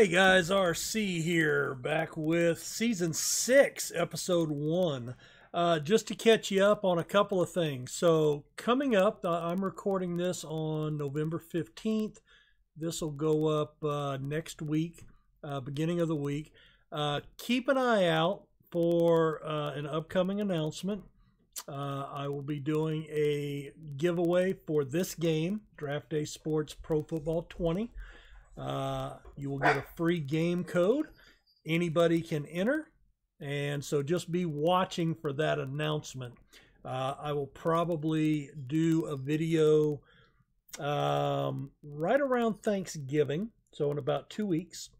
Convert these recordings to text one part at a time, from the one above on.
Hey guys, RC here, back with season six, episode one. Uh, just to catch you up on a couple of things. So, coming up, uh, I'm recording this on November 15th. This will go up uh, next week, uh, beginning of the week. Uh, keep an eye out for uh, an upcoming announcement. I will be doing a giveaway for this game, Draft Day Sports Pro Football 20. Uh, you will get a free game code. Anybody can enter. And so just be watching for that announcement. Uh, I will probably do a video um, right around Thanksgiving, so in about two weeks.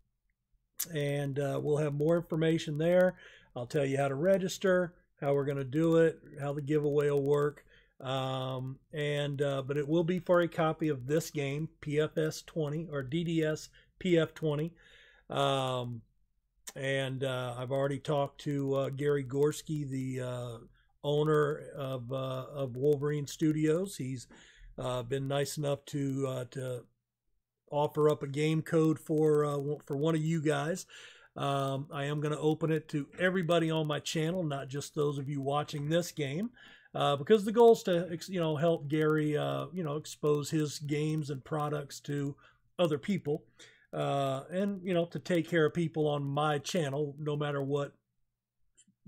And uh, we'll have more information there. I'll tell you how to register, how we're going to do it, how the giveaway will work. Um, and uh, but it will be for a copy of this game, PFS 20 or DDS PF 20. Um, and uh, I've already talked to uh, Gary Gorski, the uh, owner of uh, of Wolverine Studios. He's uh, been nice enough to to offer up a game code for for one of you guys. Um, I am going to open it to everybody on my channel, not just those of you watching this game uh, because the goal is to you know help Gary uh, you know expose his games and products to other people, uh, and you know to take care of people on my channel no matter what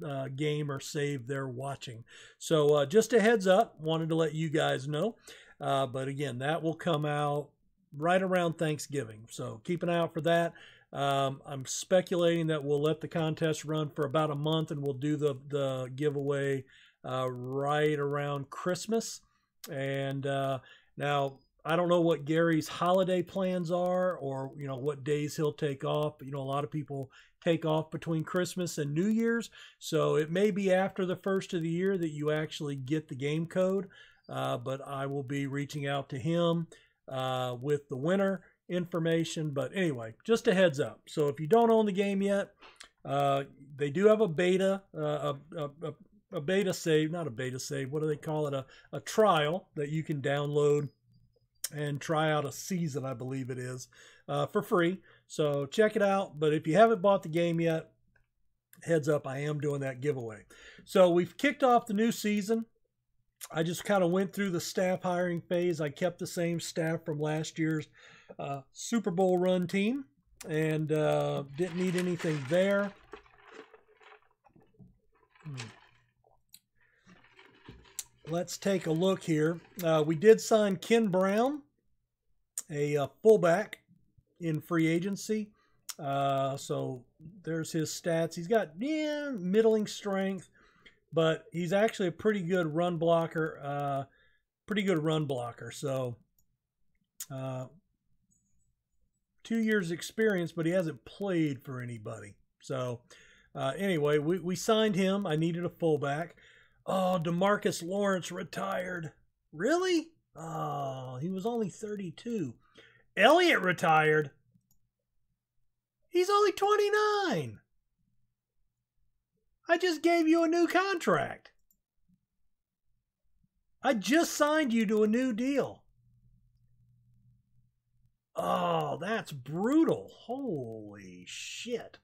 uh, game or save they're watching. So uh, just a heads up, wanted to let you guys know. Uh, but again, that will come out right around Thanksgiving. So keep an eye out for that. Um, I'm speculating that we'll let the contest run for about a month and we'll do the, the giveaway uh, right around Christmas. And uh, now I don't know what Gary's holiday plans are, or you know what days he'll take off. You know, a lot of people take off between Christmas and New Year's, so it may be after the first of the year that you actually get the game code. Uh, but I will be reaching out to him uh, with the winner information. But anyway, just a heads up. So if you don't own the game yet, uh, they do have a beta, uh, a, a, a beta save, not a beta save, what do they call it? A, a trial that you can download and try out a season, I believe it is, uh, for free. So check it out. But if you haven't bought the game yet, heads up, I am doing that giveaway. So we've kicked off the new season. I just kind of went through the staff hiring phase. I kept the same staff from last year's uh, Super Bowl run team and uh, didn't need anything there. Hmm let's take a look here. Uh, we did sign Ken Brown, a, uh, fullback in free agency. Uh, so there's his stats. He's got yeah, middling strength, but he's actually a pretty good run blocker. Uh, pretty good run blocker. So uh, two years experience, but he hasn't played for anybody. So anyway, we, we signed him. I needed a fullback. Oh, Demarcus Lawrence retired. Really? Oh, he was only 32. Elliott retired. He's only 29. I just gave you a new contract. I just signed you to a new deal. Oh, that's brutal. Holy shit.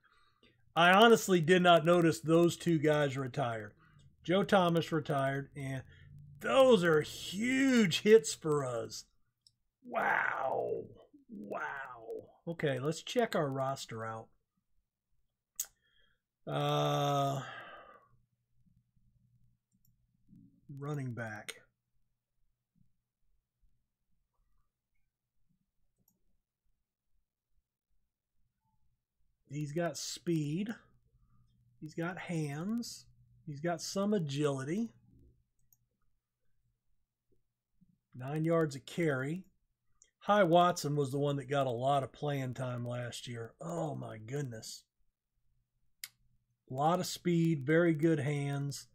I honestly did not notice those two guys retired. Joe Thomas retired, and those are huge hits for us. Wow. Wow. Okay, let's check our roster out. Uh, running back. He's got speed. He's got hands. He's got some agility. Nine yards of carry. High Watson was the one that got a lot of playing time last year. Oh my goodness. A lot of speed, very good hands.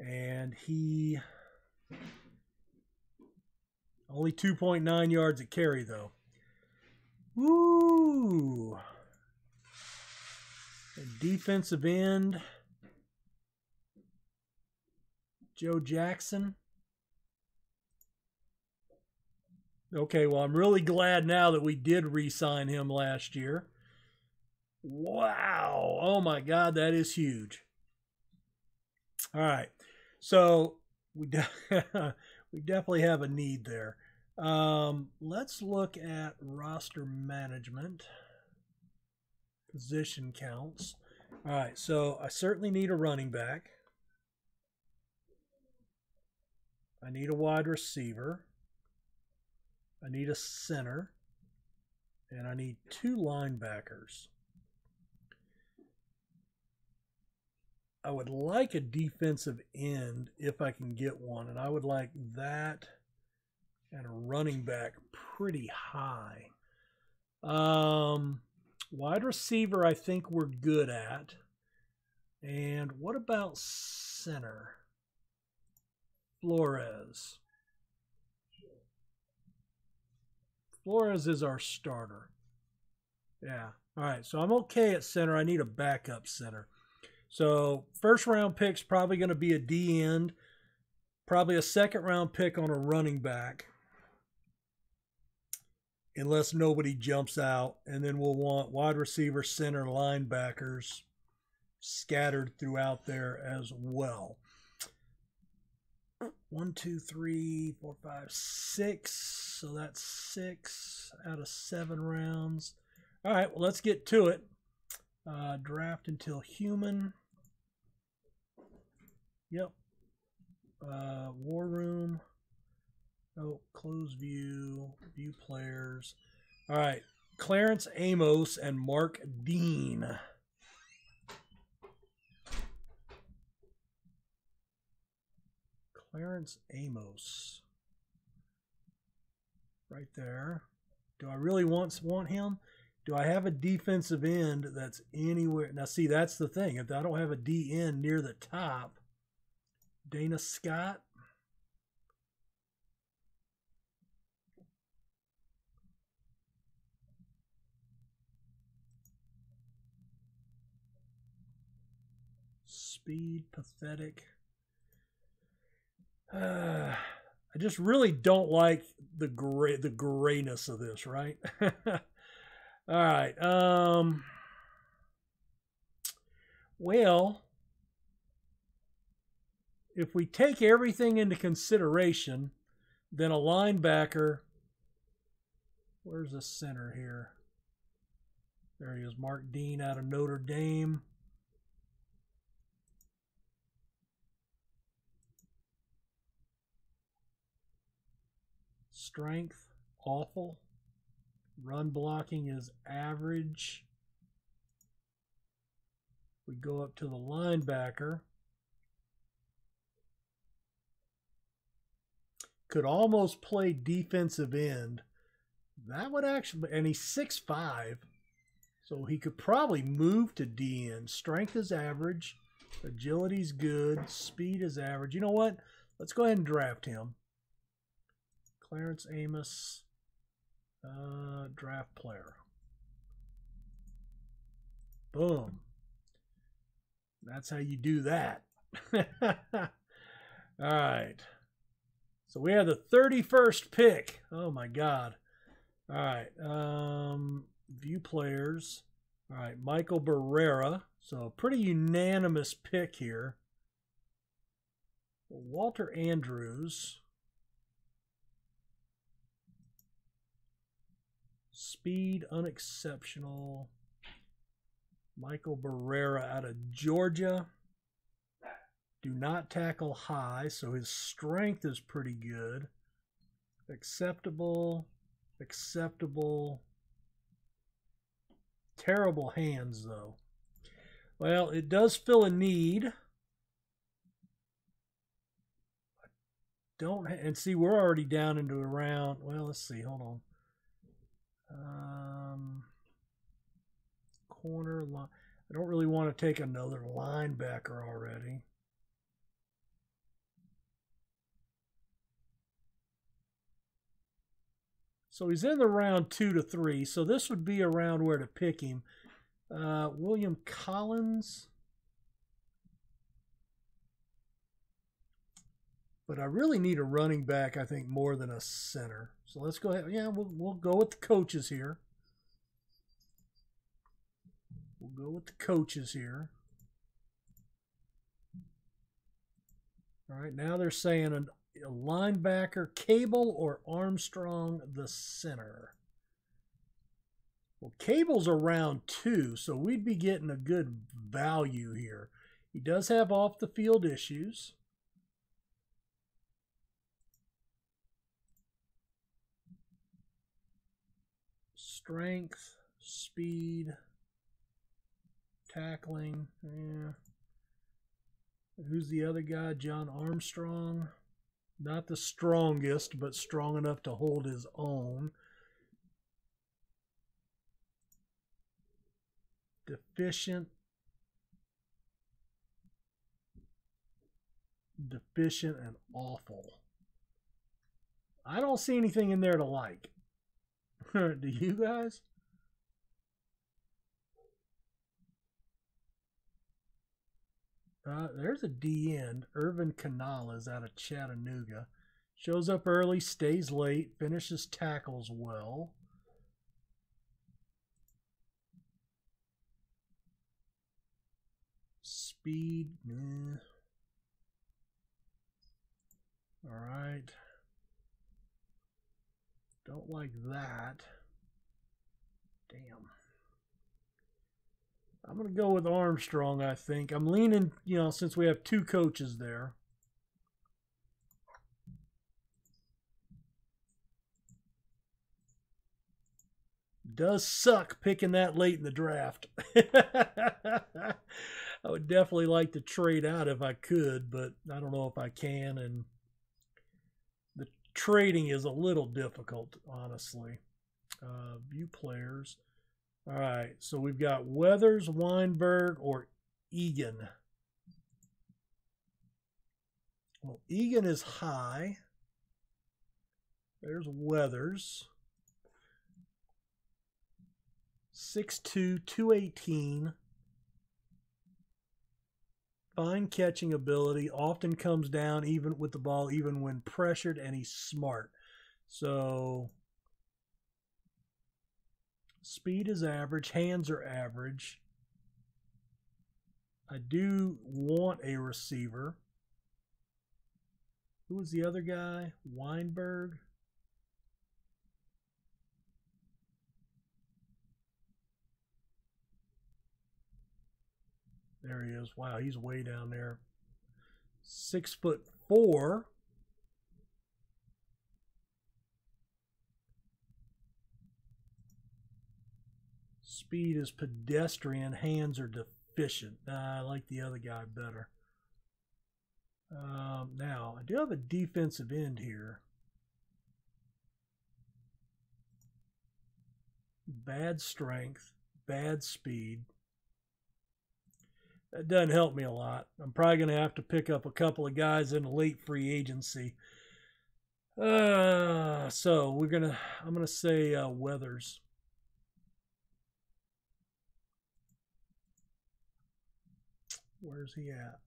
And he only 2.9 yards of carry though. Woo! Defensive end. Joe Jackson. Okay, well, I'm really glad now that we did re sign him last year. Wow. Oh my God, that is huge. All right. So we de- we definitely have a need there. Um, let's look at roster management, position counts. All right, so I certainly need a running back. I need a wide receiver. I need a center. And I need two linebackers. I would like a defensive end if I can get one, and I would like that and a running back pretty high. Um, wide receiver, I think we're good at. And what about center? Flores. Flores is our starter. Yeah. All right. So I'm okay at center. I need a backup center. So first round pick's probably going to be a D end, probably a second round pick on a running back, unless nobody jumps out, and then we'll want wide receiver, center, linebackers scattered throughout there as well. One, two, three, four, five, six. So that's six out of seven rounds. All right, well, let's get to it. Uh, draft until human. Yep. Uh, War Room. Oh, close view. View players. All right. Clarence Amos and Mark Dean. Clarence Amos. Right there. Do I really want want him? Do I have a defensive end that's anywhere? Now, see, that's the thing. If I don't have a D end near the top, Dana Scott. Speed, pathetic. Uh, I just really don't like the gray the grayness of this, right? All right. Um well, if we take everything into consideration, then a linebacker where's the center here? There he is, Mark Dean out of Notre Dame. Strength, awful. Run blocking is average. We go up to the linebacker. Could almost play defensive end. That would actually, and he's six five, so he could probably move to D end. Strength is average. Agility's good. Speed is average. You know what? Let's go ahead and draft him. Clarence Amos, uh, draft player. Boom. That's how you do that. All right. So we have the 31st pick. Oh my God. All right. Um, view players. All right. Michael Barrera. So pretty unanimous pick here. Walter Andrews. Speed unexceptional. Michael Barrera out of Georgia. Do not tackle high, so his strength is pretty good. Acceptable, acceptable. Terrible hands, though. Well, it does fill a need. Don't and see we're already down into around. Well, let's see. Hold on. Um, corner line. I don't really want to take another linebacker already. So he's in the round two to three. So this would be around where to pick him. Uh, William Collins. But I really need a running back, I think, more than a center. So let's go ahead. Yeah, we'll, we'll go with the coaches here. We'll go with the coaches here. All right, now they're saying an, a linebacker, Cable or Armstrong, the center. Well, Cable's around two, so we'd be getting a good value here. He does have off the field issues. Strength, speed, tackling. Yeah. Who's the other guy? John Armstrong. Not the strongest, but strong enough to hold his own. Deficient. Deficient and awful. I don't see anything in there to like. Do you guys? Uh, there's a D end. Irvin Canales out of Chattanooga. Shows up early, stays late, finishes tackles well. Speed. All right. Don't like that. Damn. I'm going to go with Armstrong, I think. I'm leaning, you know, since we have two coaches there. Does suck picking that late in the draft. I would definitely like to trade out if I could, but I don't know if I can. And trading is a little difficult, honestly. Uh, view players. All right, so we've got Weathers, Weinberg, or Egan. Well, Egan is high. There's Weathers. 6'2", 218. Fine catching ability. Often comes down even with the ball, even when pressured, and he's smart. So Speed is average. Hands are average. I do want a receiver. Who was the other guy? Weinberg. There he is. Wow, he's way down there. Six foot four. Speed is pedestrian. Hands are deficient. I like the other guy better. Um, now, I do have a defensive end here. Bad strength, bad speed. That doesn't help me a lot. I'm probably going to have to pick up a couple of guys in late free agency. Uh, so we're gonna. I'm gonna say uh, Weathers. Where's he at?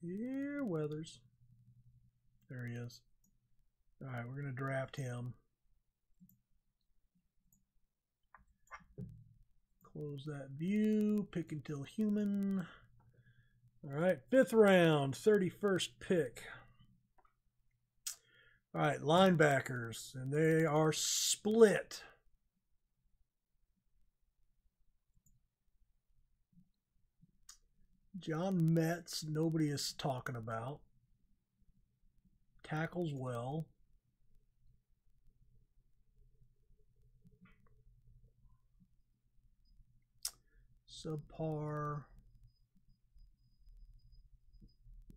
Here, Weathers. There he is. All right, we're going to draft him. Close that view. Pick until human. All right, fifth round, 31st pick. All right, linebackers, and they are split. John Metz, nobody is talking about. Tackles well. Subpar.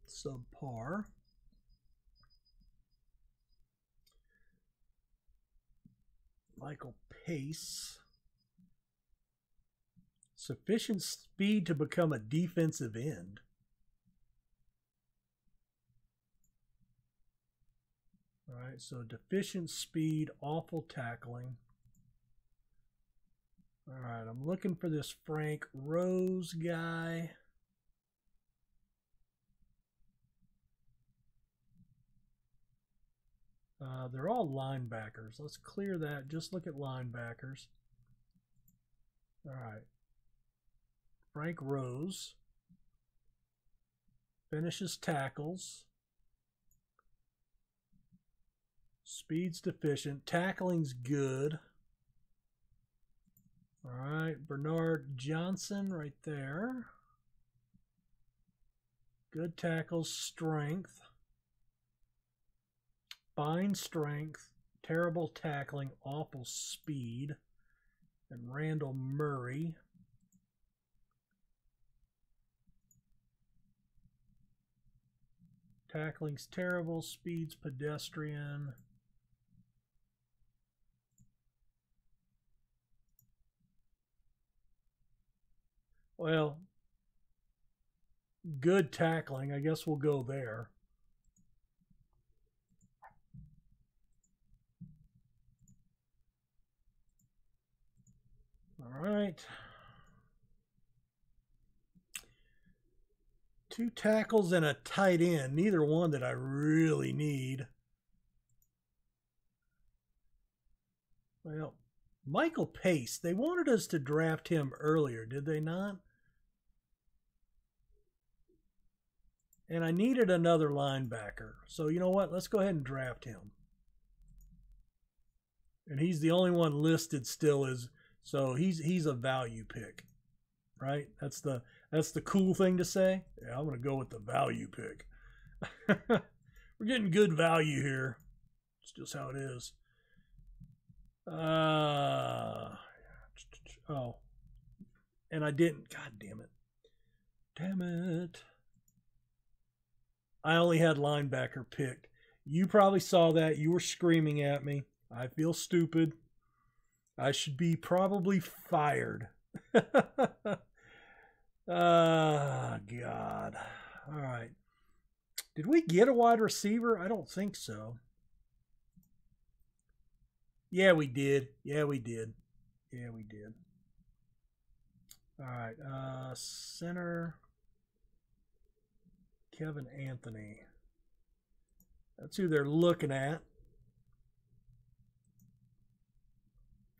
Subpar. Michael Pace sufficient speed to become a defensive end. All right, so deficient speed, awful tackling. All right, I'm looking for this Frank Rose guy. Uh, they're all linebackers. Let's clear that. Just look at linebackers. All right. Frank Rose finishes tackles. Speed's deficient. Tackling's good. All right, Bernard Johnson right there. Good tackles, strength. Fine strength, terrible tackling, awful speed. And Randall Murray. Tackling's terrible, speed's pedestrian. Well, good tackling. I guess we'll go there. All right. Two tackles and a tight end. Neither one that I really need. Well, Michael Pace. They wanted us to draft him earlier, did they not? And I needed another linebacker. So you know what? Let's go ahead and draft him. And he's the only one listed still is so he's he's a value pick. Right? That's the that's the cool thing to say. Yeah, I'm gonna go with the value pick. We're getting good value here. It's just how it is. Uh oh. And I didn't. God damn it. Damn it. I only had linebacker picked. You probably saw that. You were screaming at me. I feel stupid. I should be probably fired. Ah, uh, God. All right. Did we get a wide receiver? I don't think so. Yeah, we did. Yeah, we did. Yeah, we did. All right. Uh, center. Kevin Anthony. That's who they're looking at.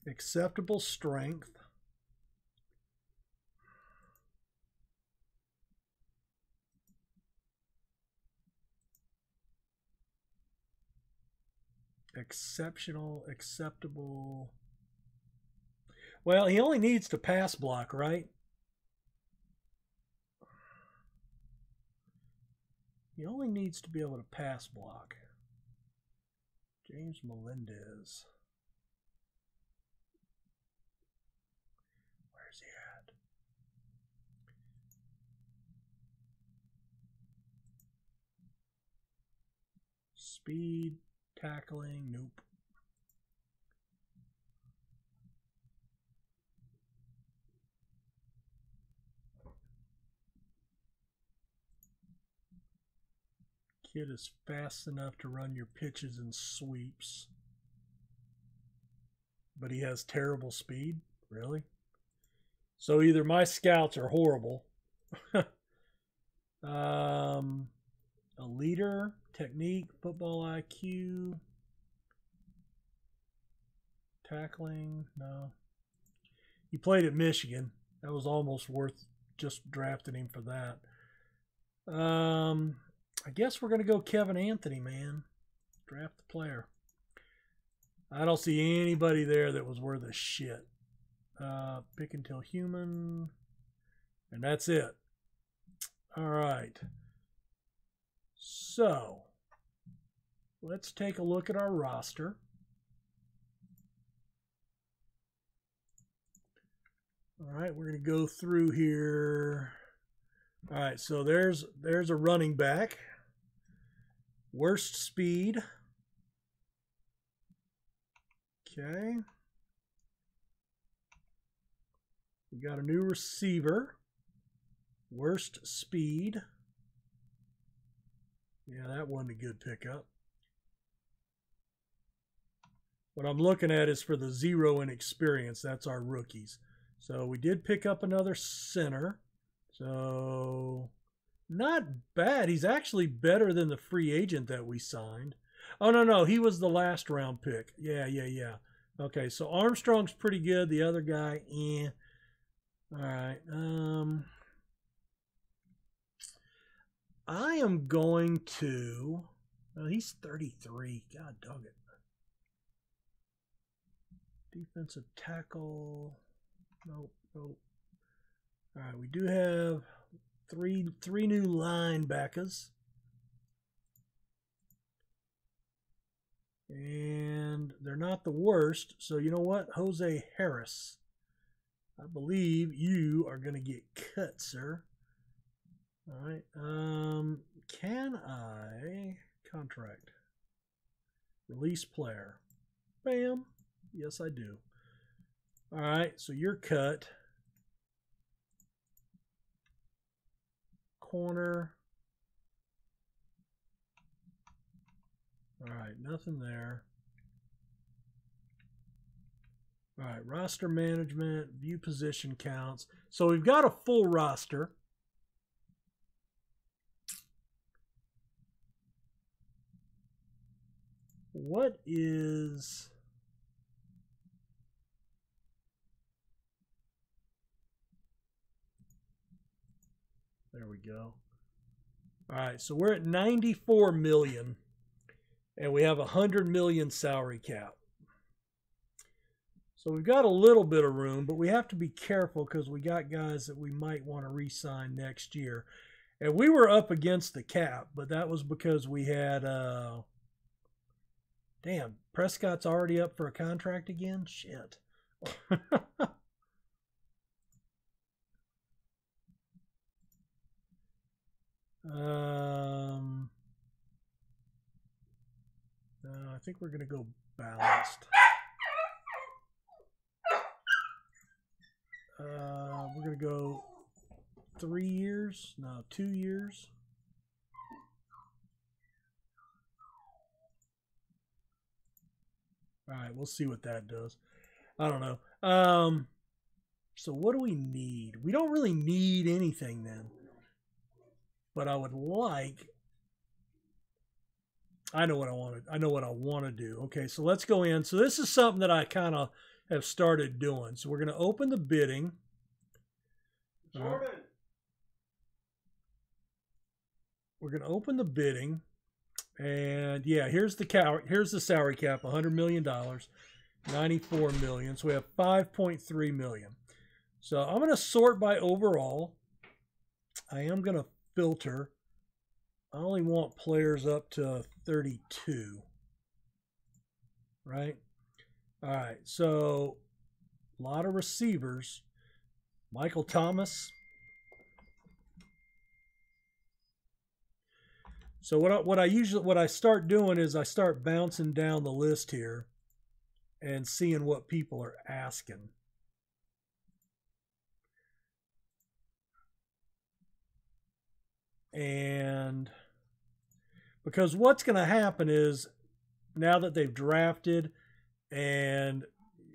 Acceptable strength. Exceptional, acceptable. Well, he only needs to pass block, right? He only needs to be able to pass block. James Melendez. Where's he at? Speed, tackling, nope. Is fast enough to run your pitches and sweeps. But he has terrible speed? Really? So either my scouts are horrible. um, a leader, technique, football IQ, tackling, no. He played at Michigan. That was almost worth just drafting him for that. Um, I guess we're going to go Kevin Anthony, man. Draft the player. I don't see anybody there that was worth a shit. Uh, pick until human. And that's it. All right. So, let's take a look at our roster. All right, we're going to go through here. All right, so there's there's a running back. Worst speed. Okay. We got a new receiver. Worst speed. Yeah, that wasn't a good pickup. What I'm looking at is for the zero in experience. That's our rookies. So we did pick up another center. So not bad. He's actually better than the free agent that we signed. Oh, no, no. He was the last round pick. Yeah, yeah, yeah. Okay, so Armstrong's pretty good. The other guy, eh. All right. Um, I am going to. Oh, he's 33. God dog it. Defensive tackle. Nope. Nope. All right. We do have three three new linebackers. And they're not the worst. So you know what? Jose Harris. I believe you are going to get cut, sir. All right. Um, can I contract? Release player. Bam. Yes, I do. All right. So you're cut. Corner. All right. Nothing there. All right, roster management, view position counts. So we've got a full roster. What is There we go. All right, so we're at 94 million and we have a 100 million salary cap. So we've got a little bit of room, but we have to be careful because we got guys that we might want to re-sign next year. And we were up against the cap, but that was because we had uh damn, Prescott's already up for a contract again? Shit. um uh, I think we're going to go balanced. Uh, we're going to go three years. No, two years. All right, we'll see what that does. I don't know. Um, so what do we need? We don't really need anything then. But I would like I know what I want to I know what I want to do. Okay, so let's go in. So this is something that I kind of have started doing. So we're going to open the bidding. Jordan. Uh, we're going to open the bidding. And yeah, here's the cow here's the salary cap, 100 million dollars, 94 million. So we have 5.3 million. So I'm going to sort by overall. I am going to filter. I only want players up to 32. Right? All right, so a lot of receivers. Michael Thomas. So what I, what I usually what I start doing is I start bouncing down the list here and seeing what people are asking. And because what's going to happen is now that they've drafted and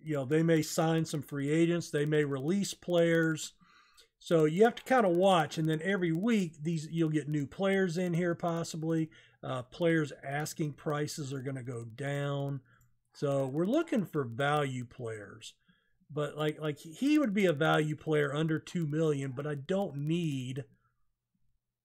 you know they may sign some free agents they may release players. So you have to kind of watch and then every week these you'll get new players in here possibly. Uh, players asking prices are going to go down. So we're looking for value players. But like like he would be a value player under 2 million but i don't need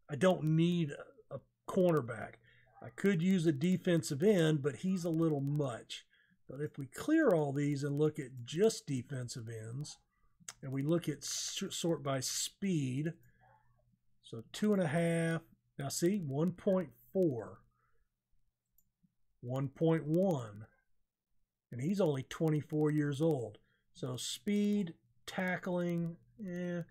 i don't need a cornerback i could use a defensive end but he's a little much but if we clear all these and look at just defensive ends, and we look at sort by speed, so two and a half, now see, 1.4, 1.1, and he's only 24 years old. So speed, tackling, eh.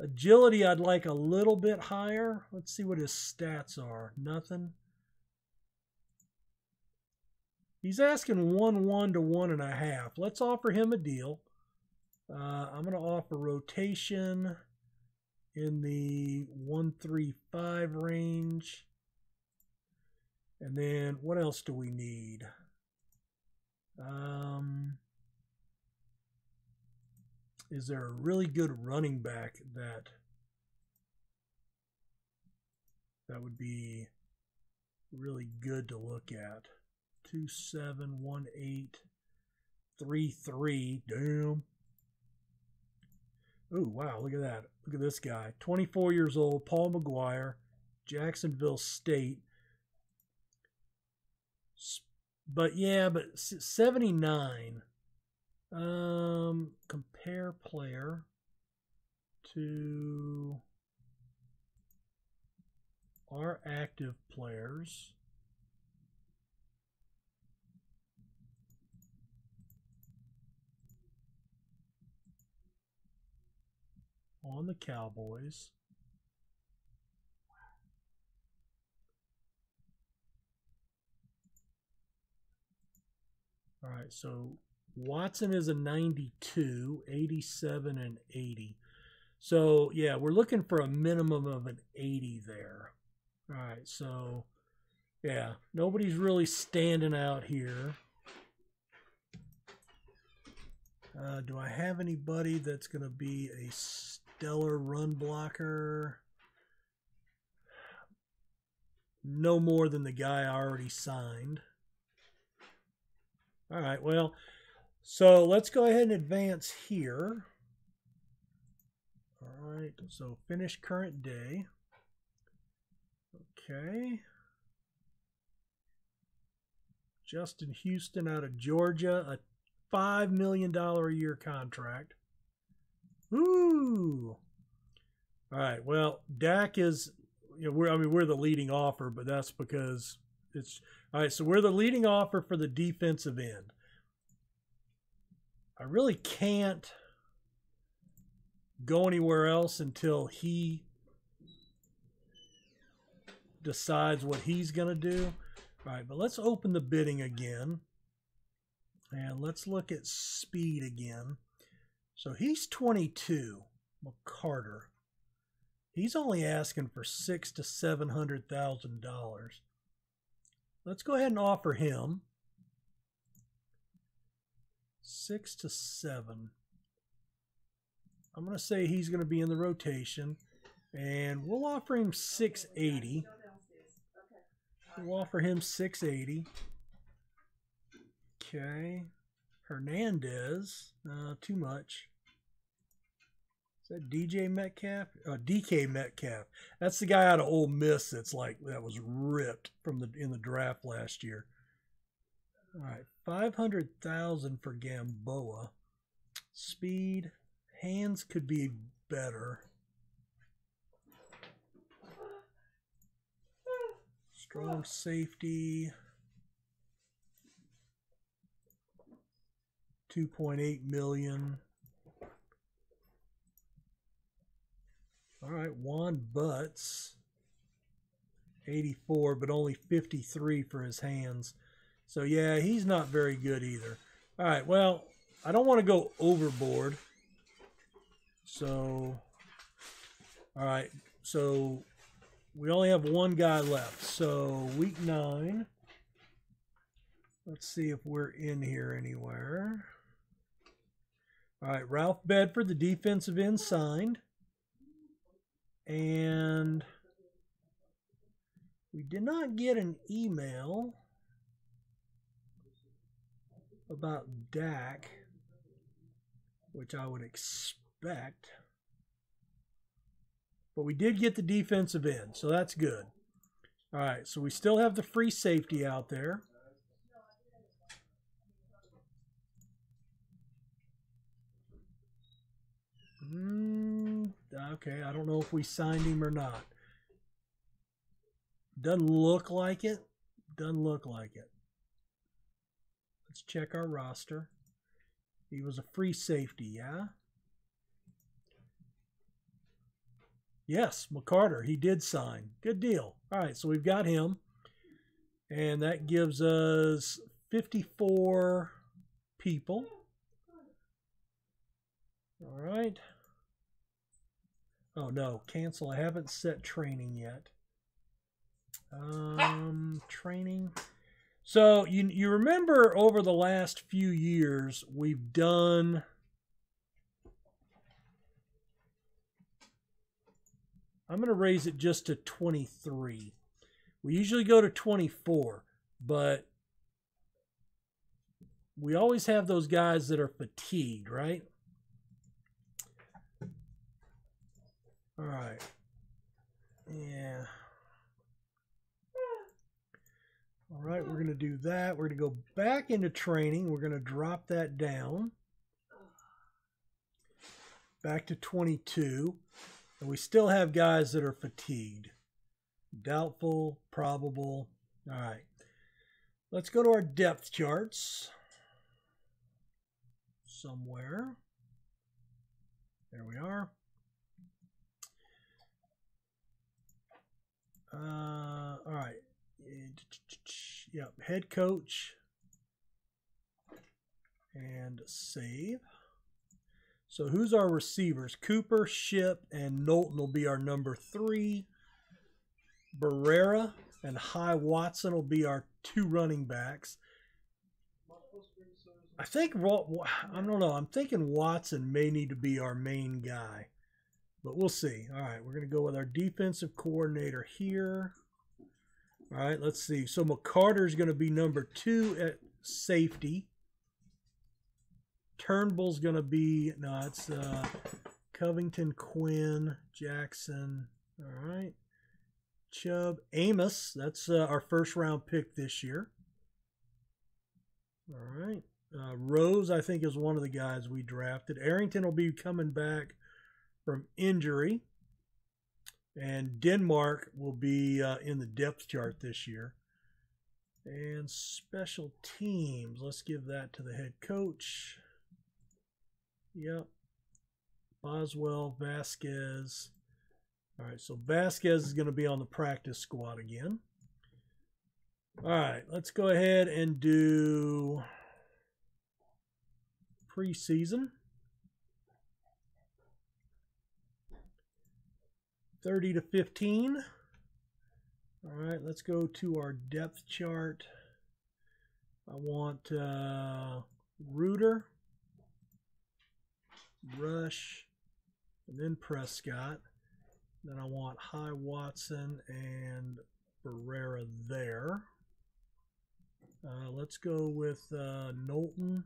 Agility, I'd like a little bit higher. Let's see what his stats are. Nothing. He's asking one one to one and a half. Let's offer him a deal. Uh, I'm going to offer rotation in the 135 range. And then what else do we need? Um, is there a really good running back that that would be really good to look at? two seven one eight three three. Damn. Ooh, wow, look at that. Look at this guy. 24 years old, Paul McGuire, Jacksonville State. But yeah, but 79. Um, compare player to our active players. on the Cowboys. All right, so Watson is a 92, 87, and 80. So, yeah, we're looking for a minimum of an 80 there. All right, so, yeah, nobody's really standing out here. Uh, do I have anybody that's going to be a stellar run blocker. No more than the guy I already signed. All right, well, so let's go ahead and advance here. All right, so finish current day. Okay. Justin Houston out of Georgia, a $5 million a year contract. Ooh. All right. Well, Dak is. You know, we're. I mean, we're the leading offer, but that's because it's all right. So we're the leading offer for the defensive end. I really can't go anywhere else until he decides what he's going to do. All right, but let's open the bidding again. And let's look at speed again. So he's 22, McCarter. He's only asking for six to seven hundred thousand dollars. Let's go ahead and offer him six to seven. I'm going to say he's going to be in the rotation, and we'll offer him 680. We'll offer him 680. Okay. Hernandez, uh, too much. Is that DJ Metcalf? Uh, DK Metcalf. That's the guy out of Ole Miss that's like that was ripped from the in the draft last year. All right, five hundred thousand for Gamboa. Speed, hands could be better. Strong safety. 2.8 million. All right, Juan Butts, 84, but only 53 for his hands. So, yeah, he's not very good either. All right, well, I don't want to go overboard. So, all right, so we only have one guy left. So, week nine. Let's see if we're in here anywhere. All right, Ralph Bedford, the defensive end, signed. And we did not get an email about Dak, which I would expect. But we did get the defensive end, so that's good. All right, so we still have the free safety out there. Mm, okay, I don't know if we signed him or not. Doesn't look like it. Doesn't look like it. Let's check our roster. He was a free safety, yeah? Yes, McCarter, he did sign. Good deal. All right, so we've got him. And that gives us 54 people. All right. Oh no, cancel. I haven't set training yet. Um, training. So you you remember over the last few years we've done I'm going to raise it just to 23. We usually go to 24, but we always have those guys that are fatigued, right? All right. All right, we're going to do that. We're going to go back into training. We're going to drop that down. Back to 22. And we still have guys that are fatigued. Doubtful, probable. All right. Let's go to our depth charts. Somewhere. There we are. Uh, all right. Yep, head coach and save. So who's our receivers? Cooper, Ship, and Knowlton will be our number three. Barrera and High Watson will be our two running backs. I think I don't know. I'm thinking Watson may need to be our main guy, but we'll see. All right, we're gonna go with our defensive coordinator here. All right, let's see. So McCarter is going to be number two at safety. Turnbull's going to be, no, it's uh, Covington, Quinn, Jackson. All right. Chubb, Amos. That's uh, our first round pick this year. All right. Uh, Rose, I think, is one of the guys we drafted. Arrington will be coming back from injury. And Denmark will be uh, in the depth chart this year. And special teams, let's give that to the head coach. Yep. Boswell, Vasquez. All right, so Vasquez is going to be on the practice squad again. All right, let's go ahead and do preseason. 30 to 15. All right, let's go to our depth chart. I want uh, Reuter, Rush, and then Prescott. Then I want High Watson and Barrera there. Uh, let's go with uh, Knowlton,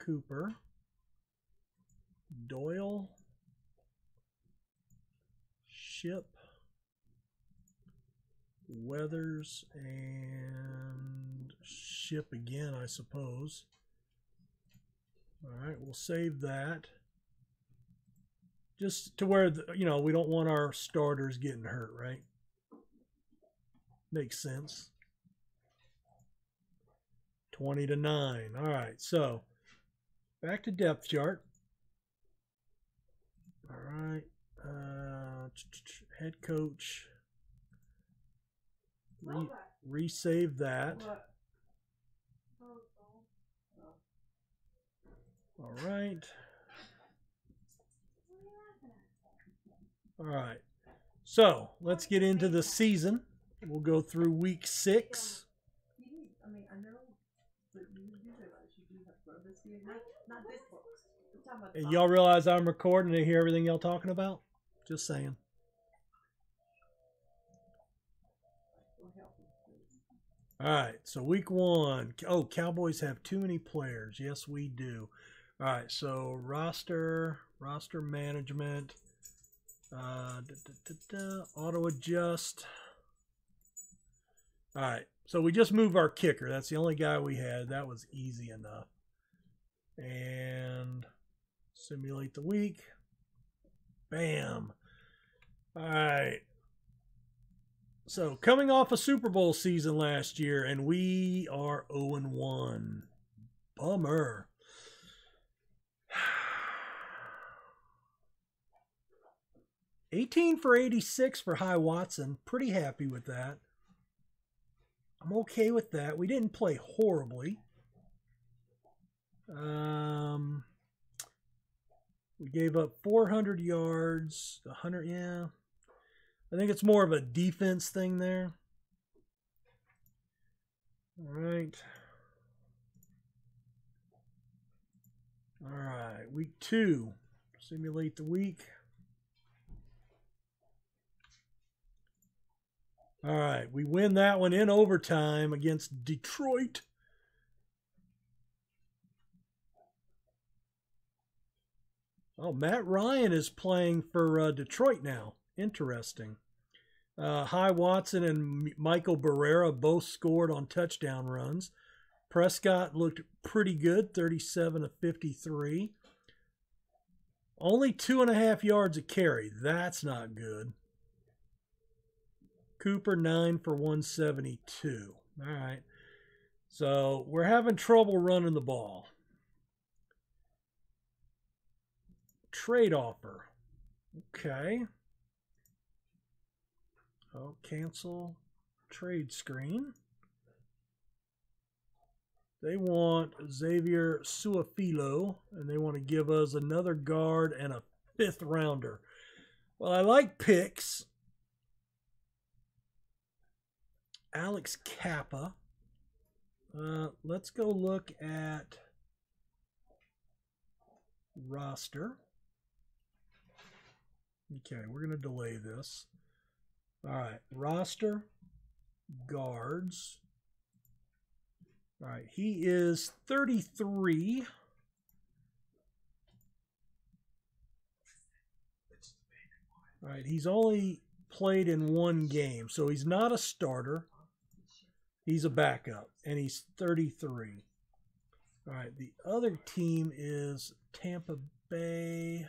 Cooper, Doyle, Ship, Weathers, and Ship again, I suppose. All right, we'll save that. Just to where, the, you know, we don't want our starters getting hurt, right? Makes sense. 20 to 9. All right, so back to depth chart. All right. Uh, head coach. Re resave that. All right. All right. So let's get into the season. We'll go through week six. And y'all realize I'm recording to hear everything y'all talking about? Just saying. All right, so week one. Oh, Cowboys have too many players. Yes, we do. All right, so roster, roster management, uh, da, da, da, auto adjust. All right, so we just move our kicker. That's the only guy we had. That was easy enough. And simulate the week. Bam. All right. So coming off a Super Bowl season last year, and we are 0 1. Bummer. Eighteen for eighty-six for High Watson. Pretty happy with that. I'm okay with that. We didn't play horribly. Um, we gave up 400 yards, 100, yeah. I think it's more of a defense thing there. All right. All right, week two. Simulate the week. All right, we win that one in overtime against Detroit. Oh, Matt Ryan is playing for uh, Detroit now. Interesting. Uh, Hy Watson and Michael Barrera both scored on touchdown runs. Prescott looked pretty good, 37 of 53. Only two and a half yards a carry. That's not good. Cooper, 9 for 172. All right. So we're having trouble running the ball. Trade offer. Okay. Oh, cancel trade screen. They want Xavier Su'a-Filo, and they want to give us another guard and a fifth rounder. Well, I like picks. Alex Cappa. Uh, let's go look at roster. Okay, we're going to delay this. All right, roster, guards. All right, he is 33. All right, he's only played in one game, so he's not a starter. He's a backup, and he's 33. All right, the other team is Tampa Bay.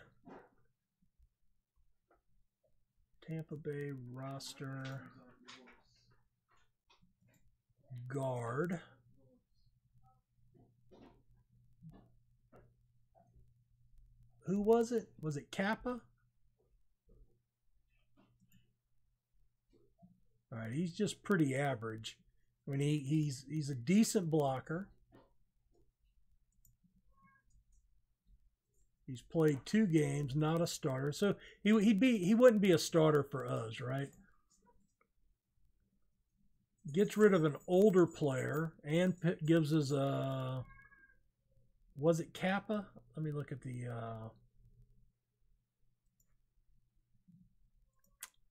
Tampa Bay roster guard. Who was it? Was it Cappa? All right, he's just pretty average. I mean, he, he's he's a decent blocker. He's played two games, not a starter. So he he'd be he wouldn't be a starter for us, right? Gets rid of an older player and gives us a was it Cappa? Let me look at the uh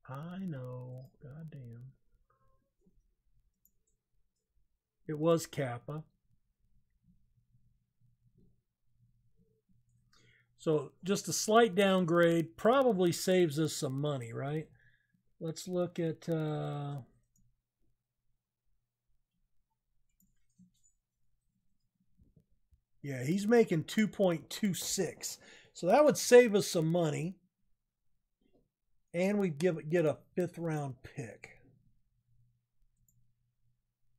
I know. God damn. It was Cappa. So just a slight downgrade probably saves us some money, right? Let's look at uh, Yeah, he's making 2.26. So that would save us some money. And we give get a fifth round pick.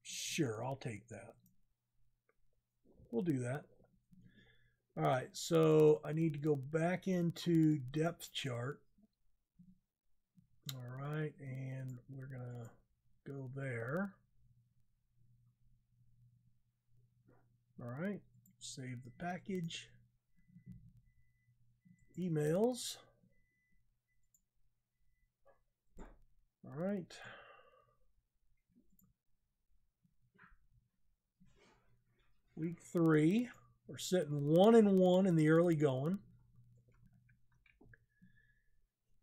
Sure, I'll take that. We'll do that. All right, so I need to go back into depth chart. All right, and we're going to go there. All right, save the package. Emails. All right. Week three. We're sitting one and one in the early going.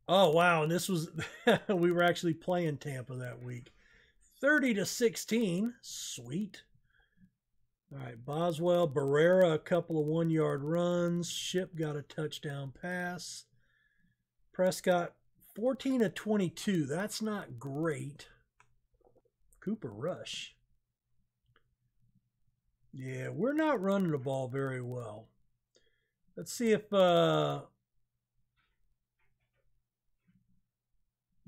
Oh wow, and this was we were actually playing Tampa that week. 30 to 16. Sweet. All right, Boswell, Barrera, a couple of one yard runs. Ship got a touchdown pass. Prescott, 14 to 22. That's not great. Cooper Rush. Yeah, we're not running the ball very well. Let's see if uh,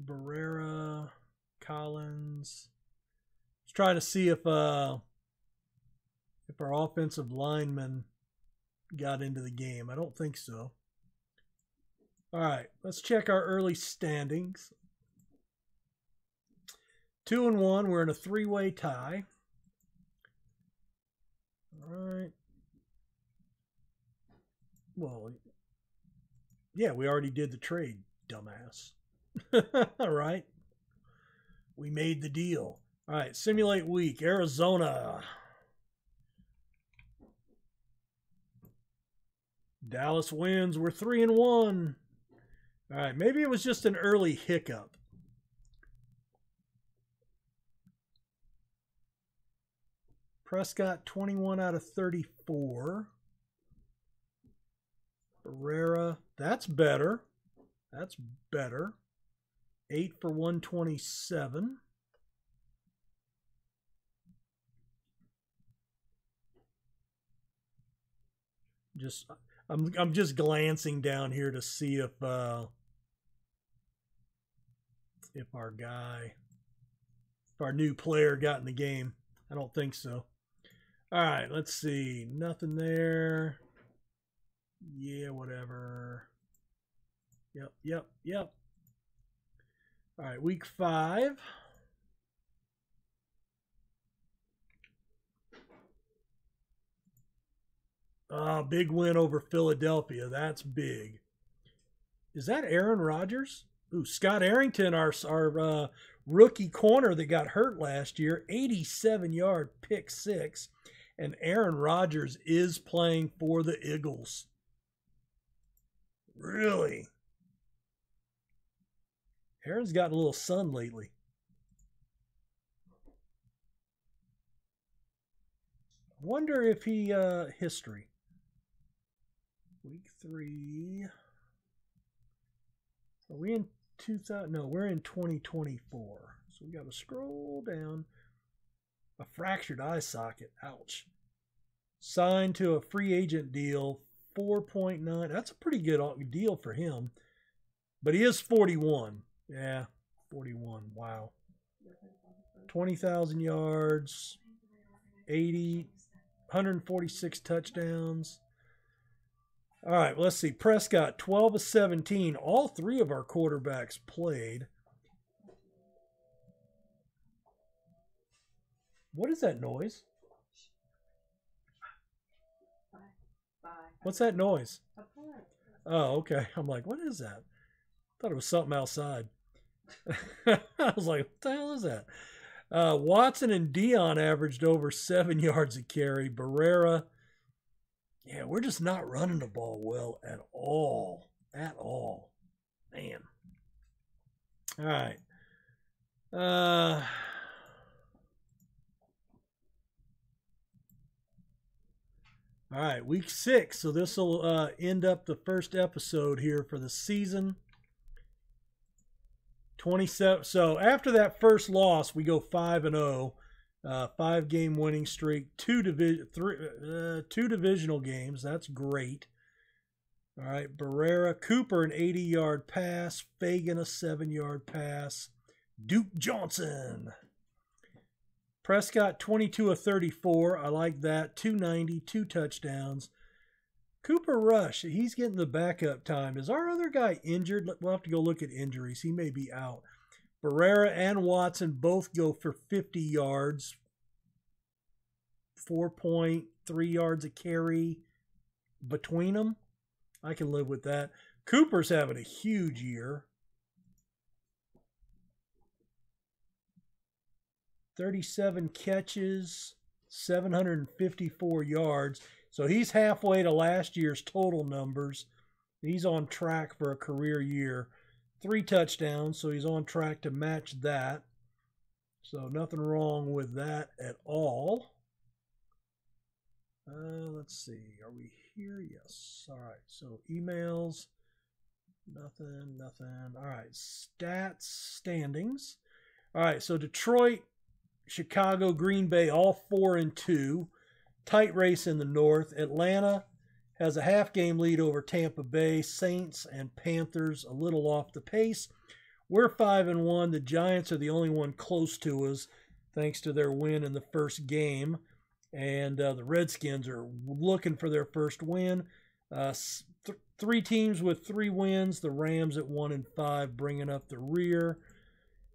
Barrera, Collins. Let's try to see if uh, if our offensive lineman got into the game. I don't think so. All right, let's check our early standings. Two and one. We're in a three-way tie. Right. Well, yeah, we already did the trade, dumbass. All right. We made the deal. All right, simulate week. Arizona. Dallas wins. We're 3 and 1. All right, maybe it was just an early hiccup. Prescott 21 out of 34. Barrera That's better. That's better. 8 for 127. Just I'm I'm just glancing down here to see if uh if our guy if our new player got in the game. I don't think so. All right, let's see. Nothing there. Yeah, whatever. Yep, yep, yep. All right, week five. Ah, big win over Philadelphia. That's big. Is that Aaron Rodgers? Ooh, Scott Arrington, our our uh, rookie corner that got hurt last year, 87 yard pick six, and Aaron Rodgers is playing for the Eagles. Really? Aaron's gotten a little sun lately. Wonder if he uh history. Week three. Are we in 2000? No, we're in 2024. So we got to scroll down. A fractured eye socket. Ouch. Signed to a free agent deal. 4.9. That's a pretty good deal for him. But he is 41. Yeah, 41. Wow. 20,000 yards, 80, 146 touchdowns. All right, let's see. Prescott, 12 of 17. All three of our quarterbacks played. What is that noise? What's that noise? Oh, okay. I'm like, what is that? thought it was something outside. I was like, what the hell is that? Uh, Watson and Dion averaged over seven yards a carry. Barrera, yeah, we're just not running the ball well at all. At all. Man. All right. Uh, all right, week six. So this will uh, end up the first episode here for the season. 27 so after that first loss we go 5 and 0 uh, five game winning streak two division three uh, two divisional games. That's great. All right Barrera Cooper an 80 yard pass. Fagan a 7 yard pass. Duke Johnson Prescott 22 of 34 I like that 290 two touchdowns Cooper Rush, he's getting the backup time. Is our other guy injured? We'll have to go look at injuries. He may be out. Barrera and Watson both go for 50 yards, 4.3 yards a carry between them. I can live with that. Cooper's having a huge year. 37 catches, 754 yards. So he's halfway to last year's total numbers. He's on track for a career year. Three touchdowns, so he's on track to match that. So nothing wrong with that at all. Uh, let's see. Are we here? Yes. All right. So emails. Nothing, nothing. All right. Stats, standings. All right. So Detroit, Chicago, Green Bay, all four and two tight race in the North. Atlanta has a half game lead over Tampa Bay. Saints and Panthers a little off the pace. We're 5 and 1. The Giants are the only one close to us thanks to their win in the first game. And uh, the Redskins are looking for their first win. Uh, th- three teams with three wins. The Rams at 1 and 5 bringing up the rear.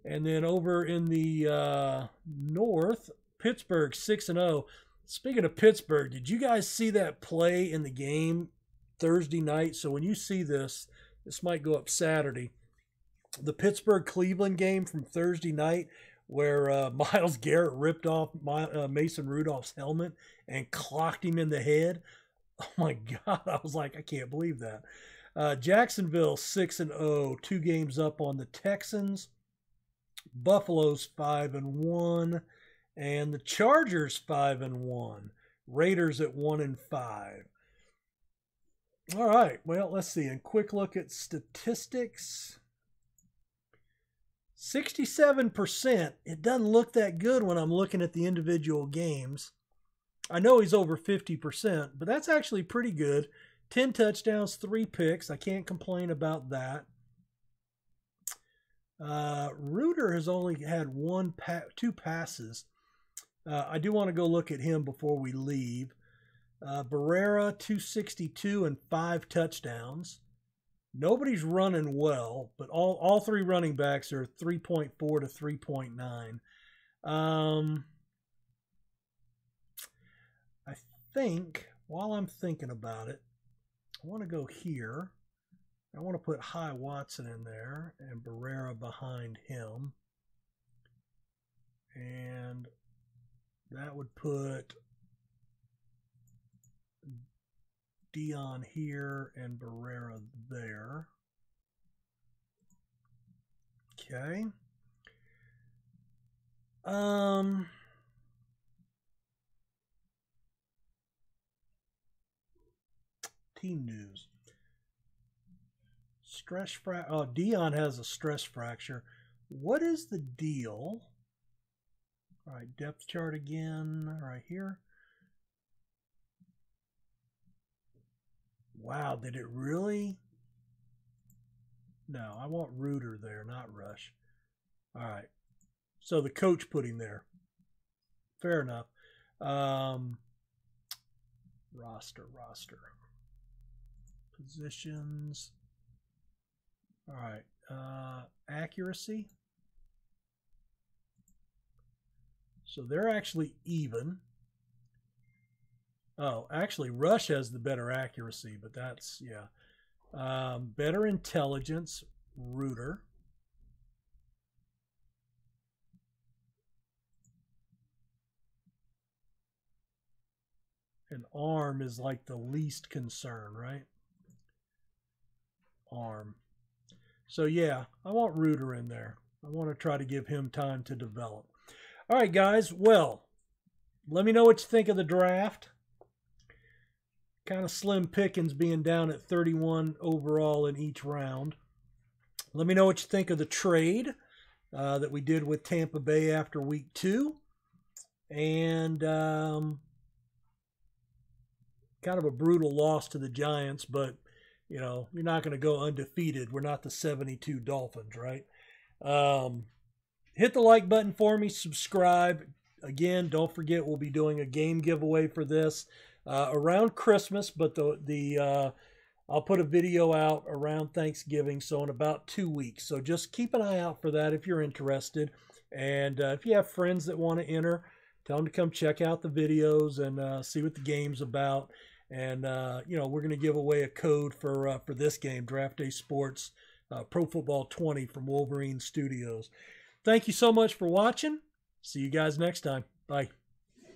And then over in the uh, north, Pittsburgh 6 and 0. Speaking of Pittsburgh, did you guys see that play in the game Thursday night? So when you see this, this might go up Saturday. The Pittsburgh Cleveland game from Thursday night, where uh, Myles Garrett ripped off my, uh, Mason Rudolph's helmet and clocked him in the head. Oh my God! I was like, I can't believe that. Uh, Jacksonville six and 0, two games up on the Texans. Buffalo's five and one and the Chargers five and one, Raiders at one and five. All right. Well, let's see. A quick look at statistics. 67%. It doesn't look that good when I'm looking at the individual games. I know he's over 50%, but that's actually pretty good. 10 touchdowns, three picks. I can't complain about that. Uh, Reuter has only had one, pa- two passes. Uh, I do want to go look at him before we leave. Uh, Barrera, 262 and five touchdowns. Nobody's running well, but all, all three running backs are 3.4 to 3.9. Um, I think, while I'm thinking about it, I want to go here. I want to put High Watson in there and Barrera behind him. And that would put Dion here and Barrera there. Okay. Um team news. Stress fra- oh Dion has a stress fracture. What is the deal? All right, depth chart again right here. Wow, did it really? No, I want Reuter there, not Rush. All right. So the coach put him there. Fair enough. Um, roster, roster. Positions. All right. Uh, accuracy. So they're actually even. Oh, actually, Rush has the better accuracy, but that's, yeah. Um, better intelligence, Reuter. And arm is like the least concern, right? Arm. So, yeah, I want Reuter in there. I want to try to give him time to develop. All right, guys. Well, let me know what you think of the draft kind of slim pickings being down at 31 overall in each round. Let me know what you think of the trade uh, that we did with Tampa Bay after week two. And um, kind of a brutal loss to the Giants, but, you know, you're not going to go undefeated. We're not the 72 Dolphins, right? Um, hit the like button for me, subscribe. Again, don't forget we'll be doing a game giveaway for this uh, around Christmas, but the the uh, I'll put a video out around Thanksgiving, so in about two weeks. So just keep an eye out for that if you're interested. And uh, if you have friends that want to enter, tell them to come check out the videos and uh, see what the game's about. And uh, you know we're going to give away a code for uh, for this game, Draft Day Sports Pro Football 20 from Wolverine Studios. Thank you so much for watching. See you guys next time. Bye.